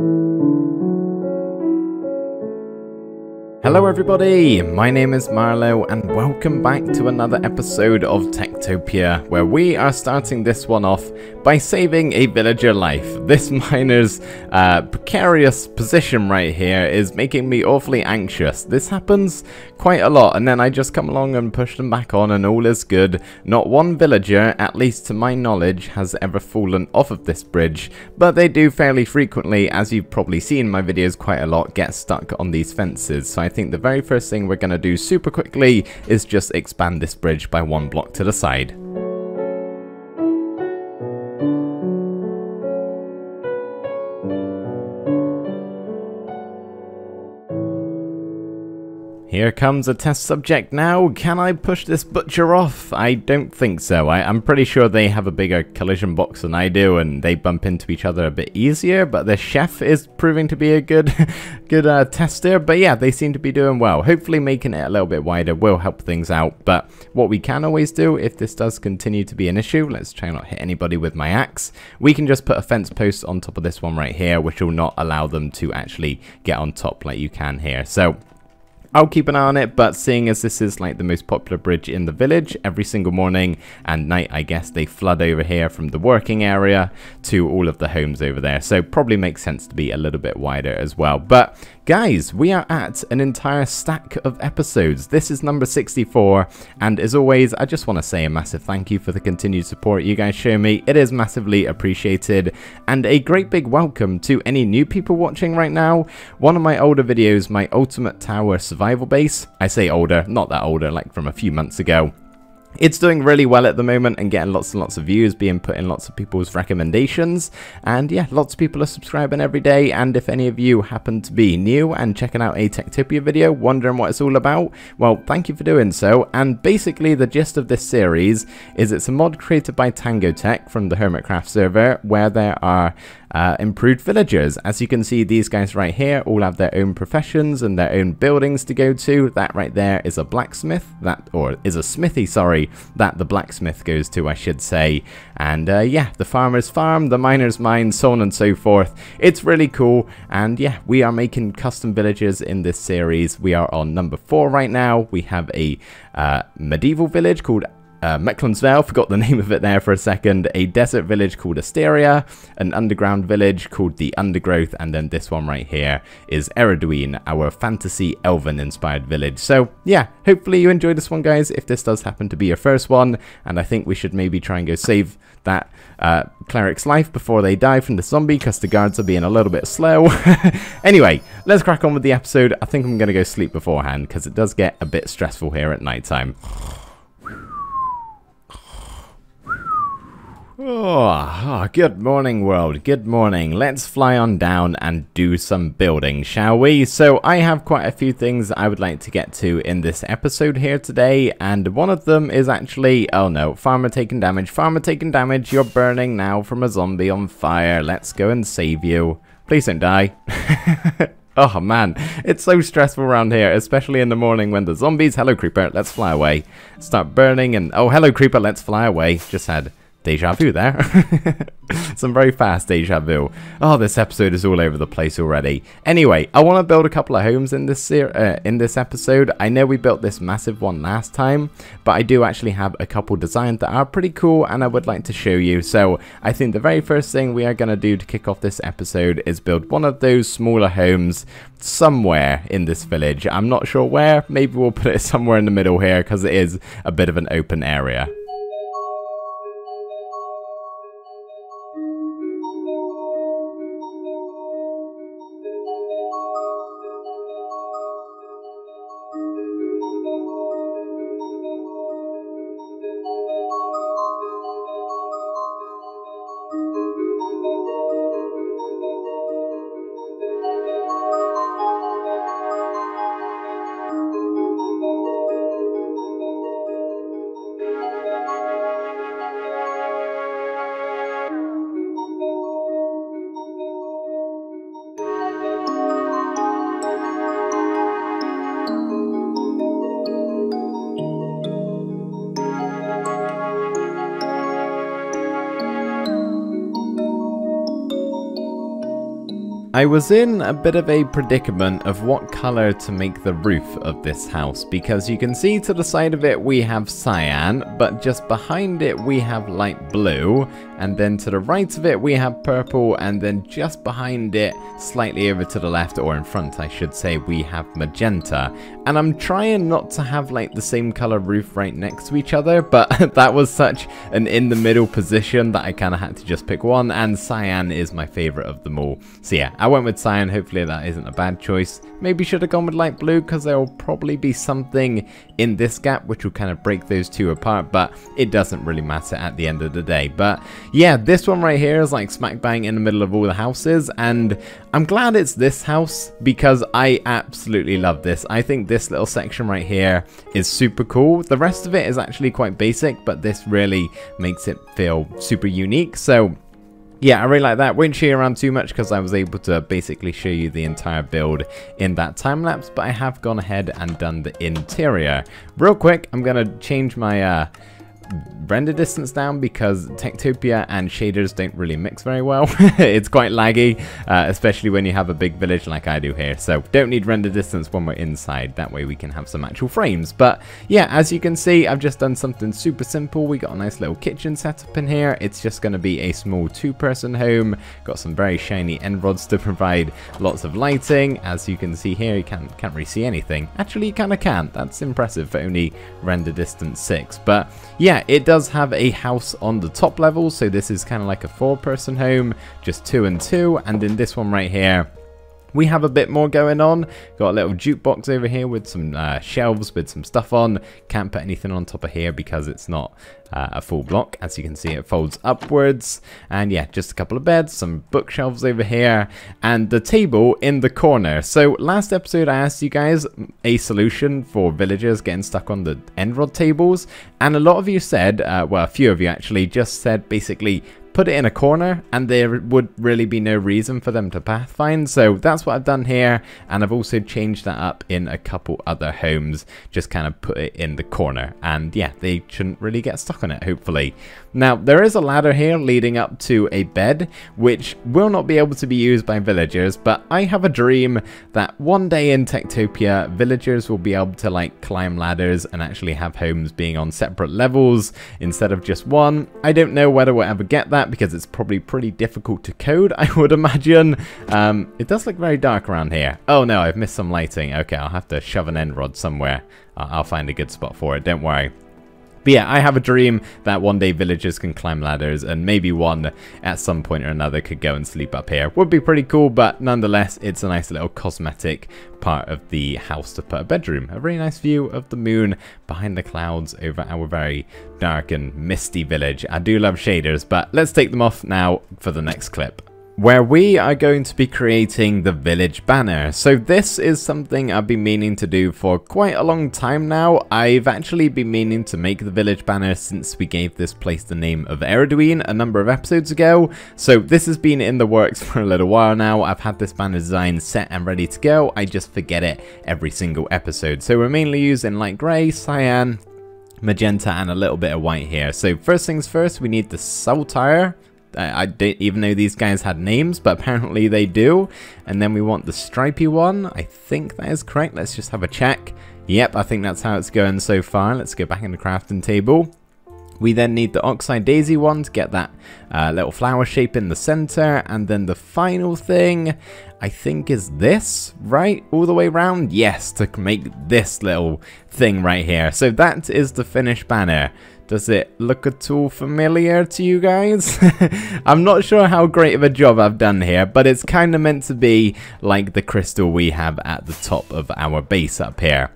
thank you Hello, everybody. My name is Marloe, and welcome back to another episode of TekTopia, where we are starting this one off by saving a villager life. This miner's uh, precarious position right here is making me awfully anxious. This happens quite a lot, and then I just come along and push them back on, and all is good. Not one villager, at least to my knowledge, has ever fallen off of this bridge, but they do fairly frequently, as you've probably seen my videos quite a lot, get stuck on these fences. So I think think the very first thing we're going to do super quickly is just expand this bridge by one block to the side. Here comes a test subject now. Can I push this butcher off? I don't think so. I, am pretty sure they have a bigger collision box than I do and they bump into each other a bit easier, but the chef is proving to be a good good uh, tester. But yeah, they seem to be doing well. Hopefully making it a little bit wider will help things out. But what we can always do, if this does continue to be an issue, let's try not hit anybody with my axe. We can just put a fence post on top of this one right here, which will not allow them to actually get on top like you can here. So I'll keep an eye on it, but seeing as this is like the most popular bridge in the village, every single morning and night, I guess, they flood over here from the working area to all of the homes over there. So probably makes sense to be a little bit wider as well. But Guys, we are at an entire stack of episodes. This is number 64, and as always, I just want to say a massive thank you for the continued support you guys show me. It is massively appreciated, and a great big welcome to any new people watching right now. One of my older videos, my Ultimate Tower Survival Base, I say older, not that older, like from a few months ago, it's doing really well at the moment and getting lots and lots of views, being put in lots of people's recommendations. And yeah, lots of people are subscribing every day. And if any of you happen to be new and checking out a TekTopia video, wondering what it's all about, well, thank you for doing so. And basically, the gist of this series is it's a mod created by TangoTek from the Hermitcraft server, where there are uh, improved villagers. As you can see, these guys right here all have their own professions and their own buildings to go to. That right there is a blacksmith, that or is a smithy, sorry, that the blacksmith goes to, I should say. And uh, yeah, the farmer's farm, the miner's mine, so on and so forth. It's really cool. And yeah, we are making custom villages in this series. We are on number four right now. We have a uh, medieval village called uh, forgot the name of it there for a second, a desert village called Asteria, an underground village called the Undergrowth, and then this one right here is Ereduin, our fantasy elven inspired village. So yeah, hopefully you enjoyed this one guys, if this does happen to be your first one, and I think we should maybe try and go save that uh, cleric's life before they die from the zombie because the guards are being a little bit slow. anyway, let's crack on with the episode. I think I'm going to go sleep beforehand because it does get a bit stressful here at night Oh, oh, good morning world, good morning. Let's fly on down and do some building, shall we? So I have quite a few things I would like to get to in this episode here today, and one of them is actually, oh no, farmer taking damage, farmer taking damage, you're burning now from a zombie on fire. Let's go and save you. Please don't die. Oh man, it's so stressful around here, especially in the morning when the zombies, hello creeper, let's fly away, start burning and, oh hello creeper, let's fly away, just had Deja vu there. Some very fast deja vu. Oh, this episode is all over the place already. Anyway, I want to build a couple of homes in this uh, in this episode. I know we built this massive one last time, but I do actually have a couple designs that are pretty cool and I would like to show you. So I think the very first thing we are going to do to kick off this episode is build one of those smaller homes somewhere in this village. I'm not sure where. Maybe we'll put it somewhere in the middle here because it is a bit of an open area. I was in a bit of a predicament of what colour to make the roof of this house because you can see to the side of it we have cyan but just behind it we have light blue and then to the right of it we have purple and then just behind it slightly over to the left or in front I should say we have magenta and I'm trying not to have like the same colour roof right next to each other but that was such an in the middle position that I kind of had to just pick one and cyan is my favourite of them all so yeah I went with cyan, hopefully that isn't a bad choice. Maybe should have gone with light blue because there will probably be something in this gap which will kind of break those two apart, but it doesn't really matter at the end of the day. But yeah, this one right here is like smack bang in the middle of all the houses, and I'm glad it's this house because I absolutely love this. I think this little section right here is super cool. The rest of it is actually quite basic, but this really makes it feel super unique. So yeah, I really like that. Won't show you around too much because I was able to basically show you the entire build in that time lapse, but I have gone ahead and done the interior. Real quick, I'm going to change my uh, render distance down because TekTopia and shaders don't really mix very well. it's quite laggy, uh, especially when you have a big village like I do here. So don't need render distance when we're inside. That way we can have some actual frames. But yeah, as you can see, I've just done something super simple. We got a nice little kitchen setup in here. It's just going to be a small two-person home. Got some very shiny end rods to provide lots of lighting. As you can see here, you can't, can't really see anything. Actually, you kind of can. That's impressive for only render distance 6. But yeah, it does have a house on the top level, so this is kind of like a four-person home, just two and two, and in this one right here, we have a bit more going on. Got a little jukebox over here with some uh, shelves with some stuff on. Can't put anything on top of here because it's not uh, a full block. As you can see, it folds upwards. And yeah, just a couple of beds, some bookshelves over here, and the table in the corner. So last episode, I asked you guys a solution for villagers getting stuck on the end rod tables. And a lot of you said, uh, well, a few of you actually just said basically put it in a corner and there would really be no reason for them to pathfind. So that's what I've done here. And I've also changed that up in a couple other homes. Just kind of put it in the corner. And yeah, they shouldn't really get stuck on it, hopefully. Now, there is a ladder here leading up to a bed, which will not be able to be used by villagers, but I have a dream that one day in TekTopia, villagers will be able to like climb ladders and actually have homes being on separate levels instead of just one. I don't know whether we'll ever get that because it's probably pretty difficult to code, I would imagine. Um, it does look very dark around here. Oh no, I've missed some lighting. Okay, I'll have to shove an end rod somewhere. I'll find a good spot for it, don't worry. But yeah, I have a dream that one day villagers can climb ladders and maybe one at some point or another could go and sleep up here. Would be pretty cool, but nonetheless, it's a nice little cosmetic part of the house to put a bedroom. A very nice view of the moon behind the clouds over our very dark and misty village. I do love shaders, but let's take them off now for the next clip where we are going to be creating the village banner. So this is something I've been meaning to do for quite a long time now. I've actually been meaning to make the village banner since we gave this place the name of Ereduin a number of episodes ago. So this has been in the works for a little while now. I've had this banner design set and ready to go. I just forget it every single episode. So we're mainly using light grey, cyan, magenta and a little bit of white here. So first things first, we need the saltire. I didn't even know these guys had names, but apparently they do. And then we want the stripy one. I think that is correct. Let's just have a check. Yep, I think that's how it's going so far. Let's go back in the crafting table. We then need the Oxeye Daisy one to get that uh, little flower shape in the center. And then the final thing, I think is this, right? All the way around? Yes, to make this little thing right here. So that is the finished banner. Does it look at all familiar to you guys? I'm not sure how great of a job I've done here, but it's kind of meant to be like the crystal we have at the top of our base up here.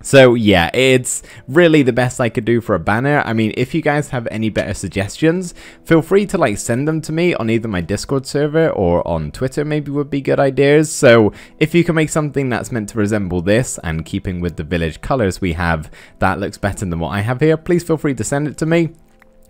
So yeah, it's really the best I could do for a banner. I mean, if you guys have any better suggestions, feel free to like send them to me on either my Discord server or on Twitter maybe would be good ideas. So if you can make something that's meant to resemble this and keeping with the village colors we have that looks better than what I have here, please feel free to send it to me.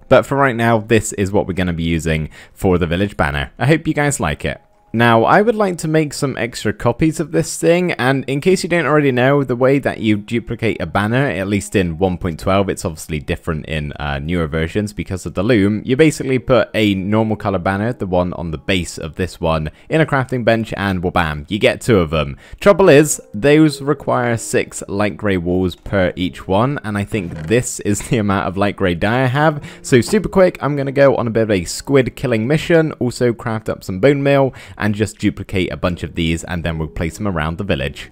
But for right now, this is what we're going to be using for the village banner. I hope you guys like it. Now, I would like to make some extra copies of this thing, and in case you don't already know, the way that you duplicate a banner, at least in 1.12, it's obviously different in uh, newer versions because of the loom, you basically put a normal color banner, the one on the base of this one, in a crafting bench, and well bam, you get two of them. Trouble is, those require six light grey walls per each one, and I think this is the amount of light grey dye I have, so super quick, I'm going to go on a bit of a squid killing mission, also craft up some bone meal, and just duplicate a bunch of these and then we'll place them around the village.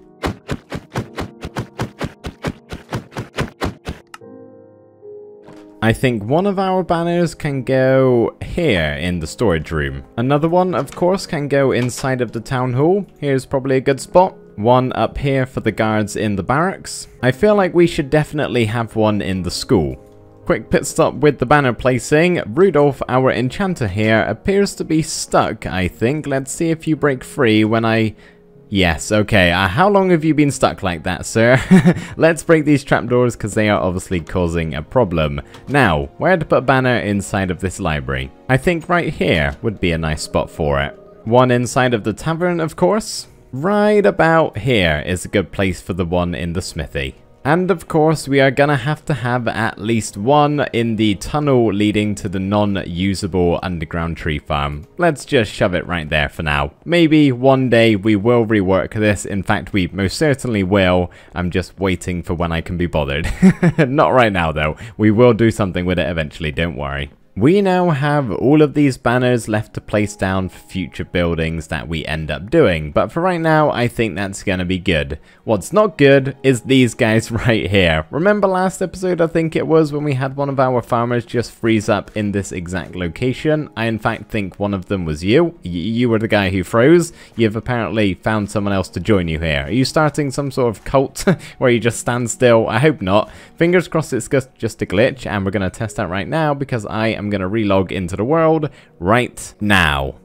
I think one of our banners can go here in the storage room. Another one, of course, can go inside of the town hall. Here's probably a good spot. One up here for the guards in the barracks. I feel like we should definitely have one in the school. Quick pit stop with the banner placing. Rudolph, our enchanter here, appears to be stuck, I think. Let's see if you break free when I... Yes, okay. Uh, how long have you been stuck like that, sir? Let's break these trapdoors because they are obviously causing a problem. Now, where to put banner inside of this library? I think right here would be a nice spot for it. One inside of the tavern, of course. Right about here is a good place for the one in the smithy. And of course, we are gonna have to have at least one in the tunnel leading to the non-usable underground tree farm. Let's just shove it right there for now. Maybe one day we will rework this. In fact, we most certainly will. I'm just waiting for when I can be bothered. Not right now, though. We will do something with it eventually, don't worry. We now have all of these banners left to place down for future buildings that we end up doing, but for right now I think that's gonna be good. What's not good is these guys right here. Remember last episode I think it was when we had one of our farmers just freeze up in this exact location? I in fact think one of them was you. Y you were the guy who froze. You've apparently found someone else to join you here. Are you starting some sort of cult where you just stand still? I hope not. Fingers crossed it's just a glitch and we're gonna test that right now because I am I'm going to relog into the world right now.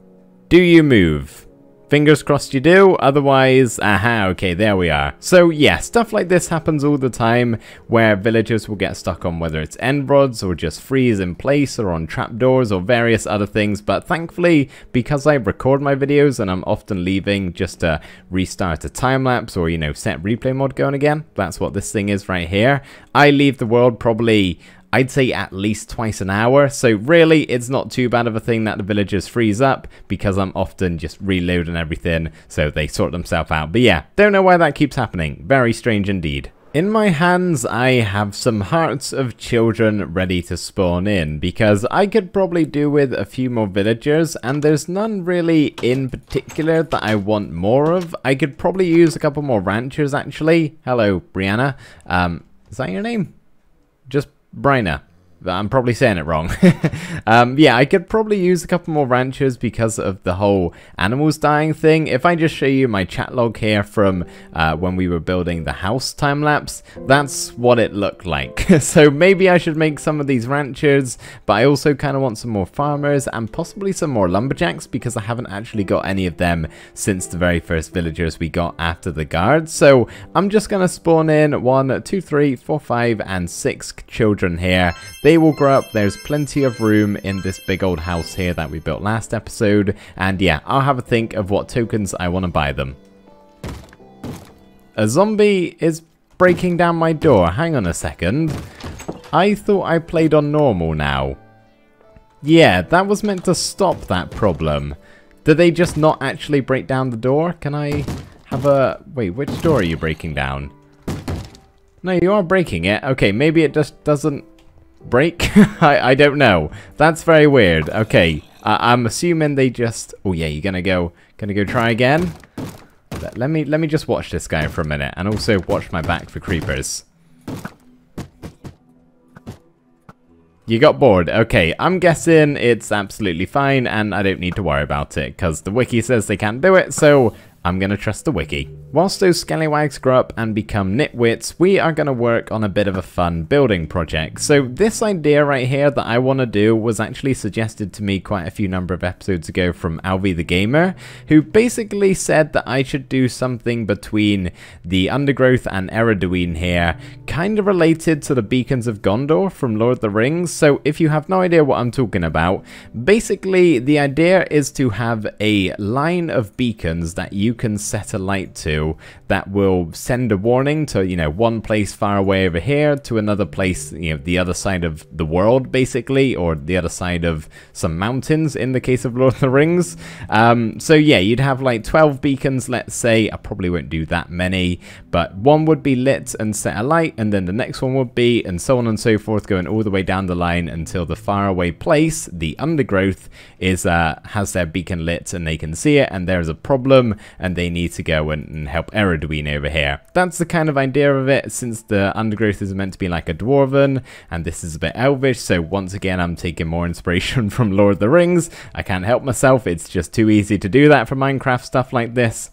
Do you move? Fingers crossed you do, otherwise, aha, okay, there we are. So yeah, stuff like this happens all the time, where villagers will get stuck on whether it's end rods, or just freeze in place, or on trapdoors, or various other things, but thankfully, because I record my videos, and I'm often leaving just to restart a time-lapse, or, you know, set replay mode going again, that's what this thing is right here, I leave the world probably I'd say at least twice an hour. So really, it's not too bad of a thing that the villagers freeze up because I'm often just reloading everything so they sort themselves out. But yeah, don't know why that keeps happening. Very strange indeed. In my hands, I have some hearts of children ready to spawn in, because I could probably do with a few more villagers, and there's none really in particular that I want more of. I could probably use a couple more ranchers, actually. Hello, Brianna. Um, is that your name? Just Briner. I'm probably saying it wrong. um, yeah, I could probably use a couple more ranchers because of the whole animals dying thing. If I just show you my chat log here from uh, when we were building the house time lapse, that's what it looked like. so maybe I should make some of these ranchers, but I also kind of want some more farmers and possibly some more lumberjacks because I haven't actually got any of them since the very first villagers we got after the guards. So I'm just going to spawn in one, two, three, four, five, and six children here. They they will grow up. There's plenty of room in this big old house here that we built last episode. And yeah, I'll have a think of what tokens I want to buy them. A zombie is breaking down my door. Hang on a second. I thought I played on normal now. Yeah, that was meant to stop that problem. Did they just not actually break down the door? Can I have a... Wait, which door are you breaking down? No, you are breaking it. Okay, maybe it just doesn't break? I, I don't know. That's very weird. Okay, uh, I'm assuming they just... Oh yeah, you're gonna go... Gonna go try again? Let, let me let me just watch this guy for a minute, and also watch my back for creepers. You got bored. Okay, I'm guessing it's absolutely fine, and I don't need to worry about it, because the wiki says they can't do it, so I'm gonna trust the wiki. Whilst those scallywags grow up and become nitwits, we are going to work on a bit of a fun building project. So this idea right here that I want to do was actually suggested to me quite a few number of episodes ago from Alvi the Gamer, who basically said that I should do something between the Undergrowth and Ereduin here, kind of related to the Beacons of Gondor from Lord of the Rings. So if you have no idea what I'm talking about, basically the idea is to have a line of beacons that you can set a light to do that will send a warning to, you know, one place far away over here to another place, you know, the other side of the world, basically, or the other side of some mountains in the case of Lord of the Rings. Um, so yeah, you'd have like 12 beacons, let's say. I probably won't do that many, but one would be lit and set a light, and then the next one would be, and so on and so forth, going all the way down the line until the faraway place, the undergrowth, is uh, has their beacon lit and they can see it, and there's a problem, and they need to go and, and help Ereduin over here. That's the kind of idea of it, since the undergrowth is meant to be like a dwarven, and this is a bit elvish, so once again I'm taking more inspiration from Lord of the Rings. I can't help myself, it's just too easy to do that for Minecraft stuff like this.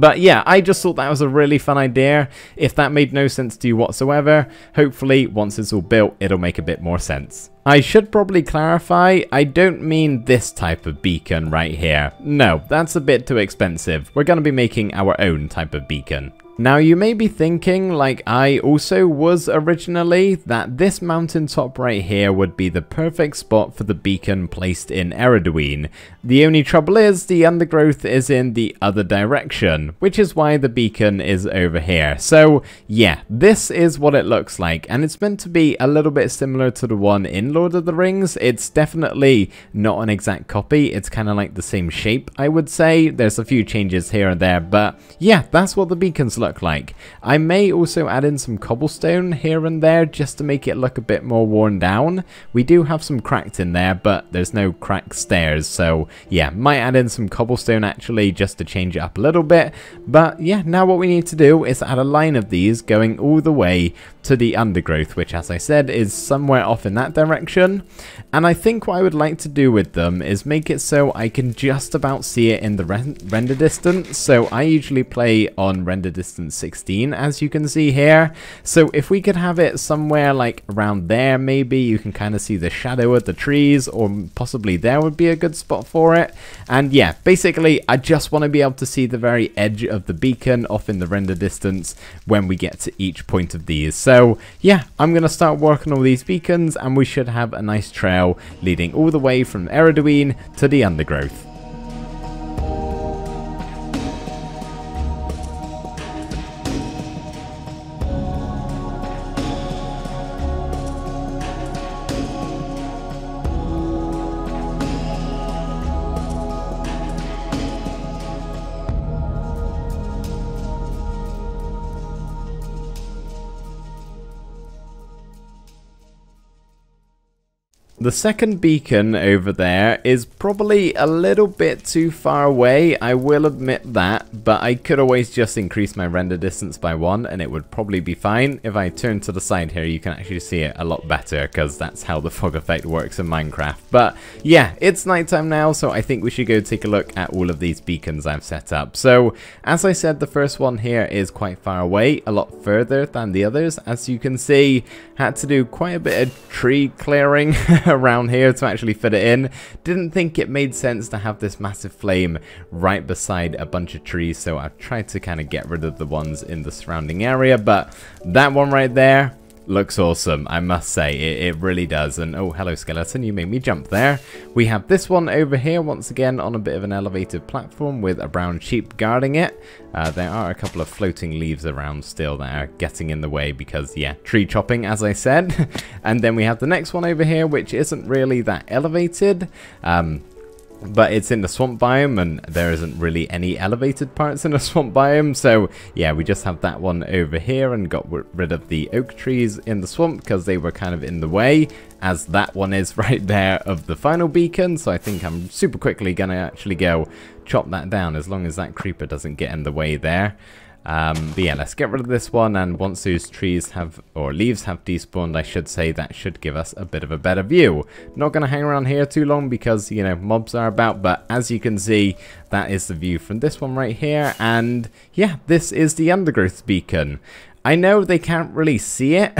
But yeah, I just thought that was a really fun idea. If that made no sense to you whatsoever, hopefully once it's all built, it'll make a bit more sense. I should probably clarify, I don't mean this type of beacon right here. No, that's a bit too expensive. We're going to be making our own type of beacon. Now you may be thinking, like I also was originally, that this mountaintop right here would be the perfect spot for the beacon placed in Ereduin. The only trouble is, the undergrowth is in the other direction, which is why the beacon is over here. So yeah, this is what it looks like, and it's meant to be a little bit similar to the one in Lord of the Rings. It's definitely not an exact copy, it's kind of like the same shape, I would say. There's a few changes here and there, but yeah, that's what the beacons look like. I may also add in some cobblestone here and there just to make it look a bit more worn down. We do have some cracked in there, but there's no cracked stairs, so yeah, might add in some cobblestone actually just to change it up a little bit. But yeah, now what we need to do is add a line of these going all the way to the undergrowth, which as I said is somewhere off in that direction. And I think what I would like to do with them is make it so I can just about see it in the re render distance. So I usually play on render distance 16, as you can see here. So if we could have it somewhere like around there, maybe you can kind of see the shadow of the trees, or possibly there would be a good spot for it. And yeah, basically I just want to be able to see the very edge of the beacon off in the render distance when we get to each point of these. So so yeah, I'm going to start working on these beacons and we should have a nice trail leading all the way from Ereduin to the undergrowth. The second beacon over there is probably a little bit too far away, I will admit that, but I could always just increase my render distance by one and it would probably be fine. If I turn to the side here, you can actually see it a lot better because that's how the fog effect works in Minecraft. But yeah, it's nighttime now, so I think we should go take a look at all of these beacons I've set up. So as I said, the first one here is quite far away, a lot further than the others. As you can see, had to do quite a bit of tree clearing around here to actually fit it in. Didn't think it made sense to have this massive flame right beside a bunch of trees, so I've tried to kind of get rid of the ones in the surrounding area, but that one right there, looks awesome, I must say. It, it, really does. And oh, hello, skeleton. You made me jump there. We have this one over here, once again, on a bit of an elevated platform with a brown sheep guarding it. Uh, there are a couple of floating leaves around still that are getting in the way because, yeah, tree chopping, as I said. and then we have the next one over here, which isn't really that elevated. Um, but it's in the swamp biome and there isn't really any elevated parts in the swamp biome. So yeah we just have that one over here and got rid of the oak trees in the swamp because they were kind of in the way as that one is right there of the final beacon. So I think I'm super quickly gonna actually go chop that down as long as that creeper doesn't get in the way there Um, but yeah, let's get rid of this one, and once those trees have, or leaves have despawned, I should say, that should give us a bit of a better view. Not going to hang around here too long because, you know, mobs are about, but as you can see, that is the view from this one right here, and yeah, this is the undergrowth beacon. I know they can't really see it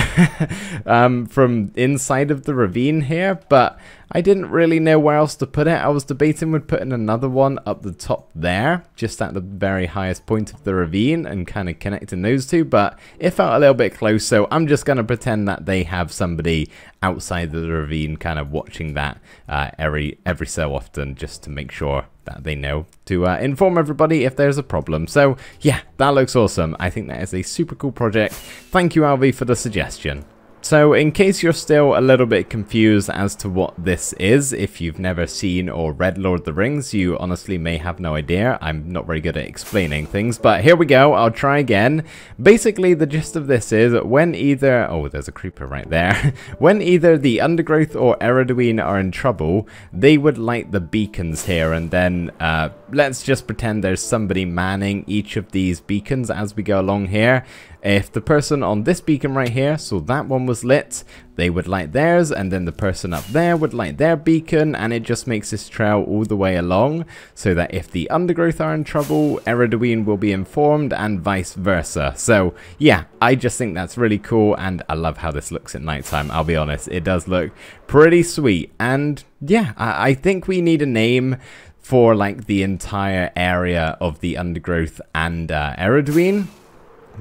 um, from inside of the ravine here, but I didn't really know where else to put it. I was debating with putting another one up the top there, just at the very highest point of the ravine and kind of connecting those two, but it felt a little bit close, so I'm just going to pretend that they have somebody outside of the ravine kind of watching that uh, every, every so often just to make sure that they know to uh, inform everybody if there's a problem. So yeah, that looks awesome. I think that is a super cool project. Thank you, Alvi, for the suggestion. So in case you're still a little bit confused as to what this is, if you've never seen or read Lord of the Rings, you honestly may have no idea. I'm not very good at explaining things, but here we go. I'll try again. Basically, the gist of this is when either... Oh, there's a creeper right there. when either the Undergrowth or Ereduin are in trouble, they would light the beacons here and then uh, let's just pretend there's somebody manning each of these beacons as we go along here. If the person on this beacon right here, so that one was lit, they would light theirs, and then the person up there would light their beacon, and it just makes this trail all the way along, so that if the undergrowth are in trouble, Ereduin will be informed, and vice versa. So, yeah, I just think that's really cool, and I love how this looks at nighttime, I'll be honest. It does look pretty sweet, and yeah, I, I think we need a name for like the entire area of the undergrowth and uh,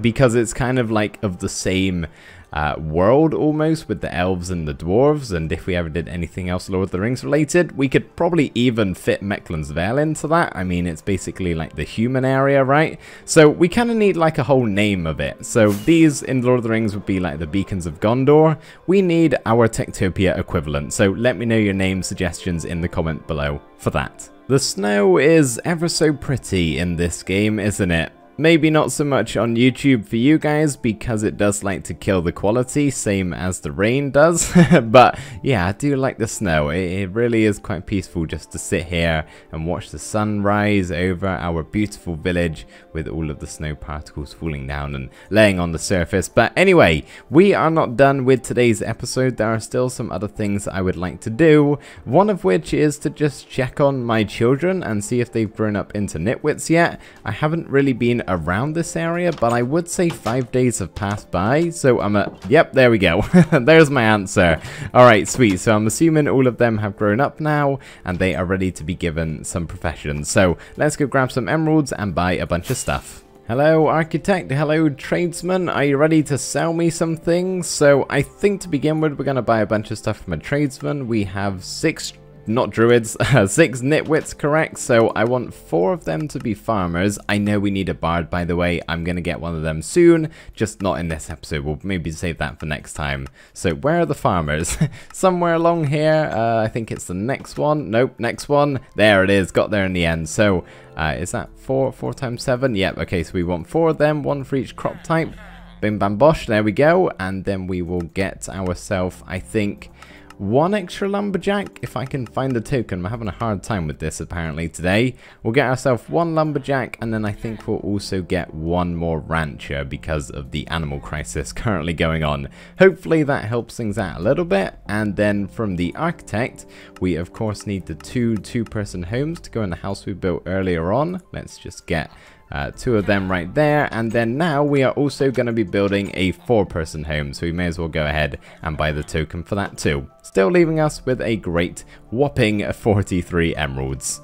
because it's kind of like of the same uh, world almost with the elves and the dwarves and if we ever did anything else Lord of the Rings related we could probably even fit Mechlon's Vale into that. I mean it's basically like the human area right? So we kind of need like a whole name of it. So these in Lord of the Rings would be like the beacons of Gondor. We need our TekTopia equivalent. So let me know your name suggestions in the comment below for that. The snow is ever so pretty in this game isn't it Maybe not so much on YouTube for you guys because it does like to kill the quality, same as the rain does. but yeah, I do like the snow. It, really is quite peaceful just to sit here and watch the sun rise over our beautiful village with all of the snow particles falling down and laying on the surface. But anyway, we are not done with today's episode. There are still some other things I would like to do. One of which is to just check on my children and see if they've grown up into nitwits yet. I haven't really been around this area, but I would say five days have passed by, so I'm at, yep, there we go. There's my answer. Alright, sweet, so I'm assuming all of them have grown up now, and they are ready to be given some professions. So let's go grab some emeralds and buy a bunch of stuff. Hello architect, hello tradesman, are you ready to sell me some things? So I think to begin with we're going to buy a bunch of stuff from a tradesman. We have six not druids, six nitwits correct, so I want four of them to be farmers. I know we need a bard, by the way. I'm going to get one of them soon, just not in this episode. We'll maybe save that for next time. So where are the farmers? Somewhere along here. Uh, I think it's the next one. Nope, next one. There it is. Got there in the end. So uh, is that four, four times seven? Yep, okay, so we want four of them, one for each crop type. Bim bam bosh, there we go. And then we will get ourselves, I think, one extra lumberjack if I can find the token. I'm having a hard time with this apparently today. We'll get ourselves one lumberjack and then I think we'll also get one more rancher because of the animal crisis currently going on. Hopefully that helps things out a little bit. And then from the architect, we of course need the two two-person homes to go in the house we built earlier on. Let's just get uh, two of them right there. And then now we are also going to be building a four-person home. So we may as well go ahead and buy the token for that too. Still leaving us with a great whopping 43 emeralds.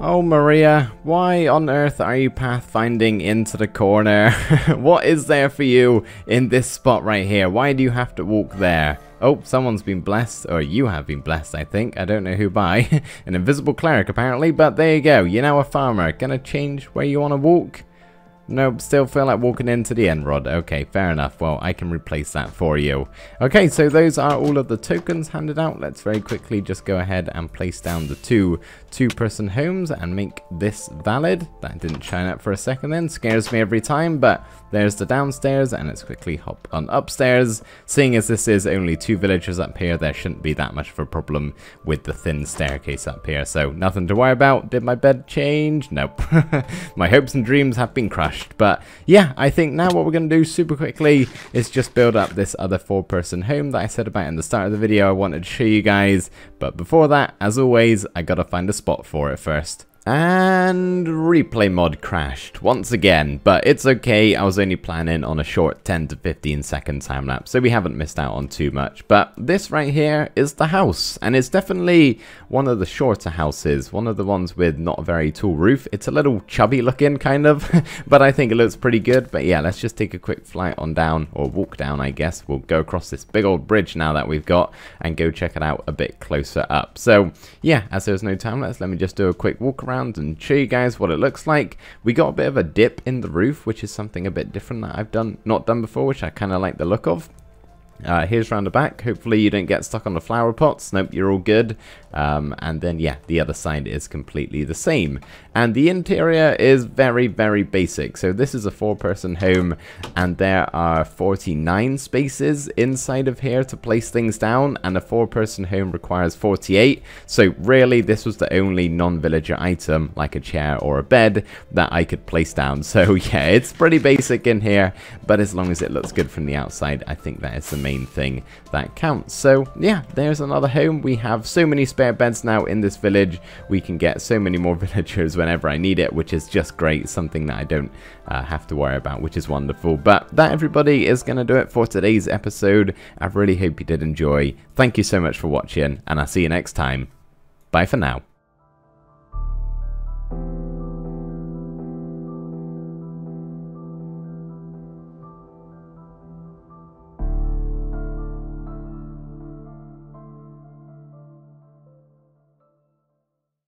Oh Maria, why on earth are you pathfinding into the corner? what is there for you in this spot right here? Why do you have to walk there? Oh, someone's been blessed, or you have been blessed, I think. I don't know who by. An invisible cleric, apparently, but there you go. You're now a farmer. Gonna change where you want to walk? Nope, still feel like walking into the end rod. Okay, fair enough. Well, I can replace that for you. Okay, so those are all of the tokens handed out. Let's very quickly just go ahead and place down the two two-person homes and make this valid. That didn't shine up for a second then. Scares me every time, but there's the downstairs and let's quickly hop on upstairs. Seeing as this is only two villagers up here, there shouldn't be that much of a problem with the thin staircase up here. So nothing to worry about. Did my bed change? Nope. my hopes and dreams have been crushed crashed. But yeah, I think now what we're going to do super quickly is just build up this other four person home that I said about in the start of the video I wanted to show you guys. But before that, as always, I gotta find a spot for it first. And replay mod crashed once again, but it's okay, I was only planning on a short 10 to 15 second time lapse, so we haven't missed out on too much. But this right here is the house, and it's definitely one of the shorter houses, one of the ones with not a very tall roof. It's a little chubby looking, kind of, but I think it looks pretty good. But yeah, let's just take a quick flight on down, or walk down, I guess. We'll go across this big old bridge now that we've got, and go check it out a bit closer up. So yeah, as there's no time lapse, let me just do a quick walk around around and show you guys what it looks like. We got a bit of a dip in the roof, which is something a bit different that I've done not done before, which I kind of like the look of. Uh, here's round the back. Hopefully you don't get stuck on the flower pots. Nope, you're all good. Um, and then, yeah, the other side is completely the same. And the interior is very, very basic. So this is a four-person home, and there are 49 spaces inside of here to place things down, and a four-person home requires 48. So really, this was the only non-villager item, like a chair or a bed, that I could place down. So yeah, it's pretty basic in here, but as long as it looks good from the outside, I think that is the main thing that counts. So yeah, there's another home. We have so many spare beds now in this village. We can get so many more villagers whenever I need it, which is just great. Something that I don't uh, have to worry about, which is wonderful. But that, everybody, is going to do it for today's episode. I really hope you did enjoy. Thank you so much for watching, and I'll see you next time. Bye for now.